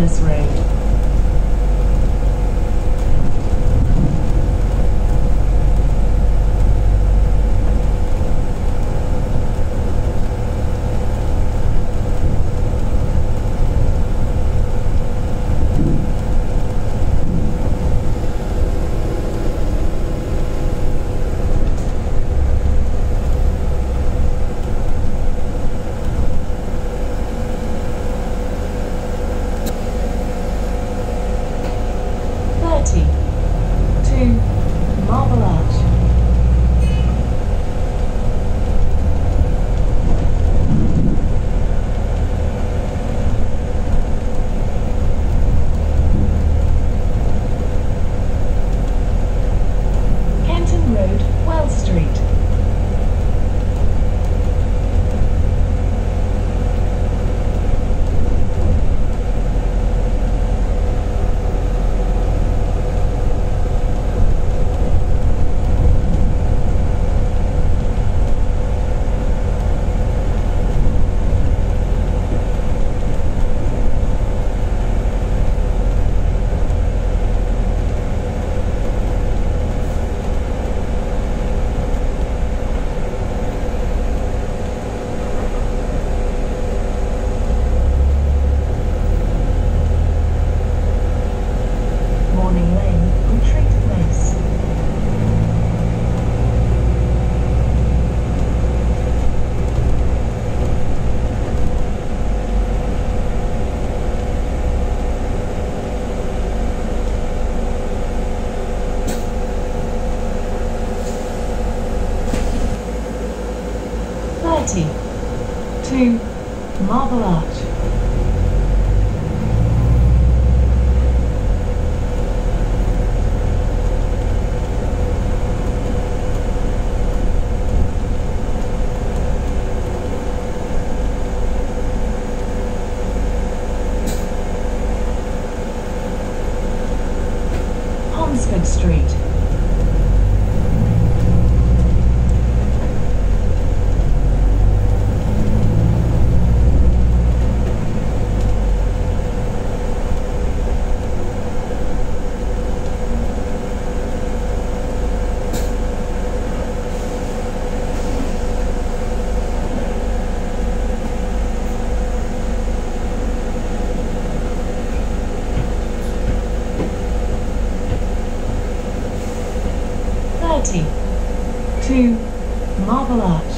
Douglas Road. To Marble Arch. Homsford Street. Thirty to Marble Arch.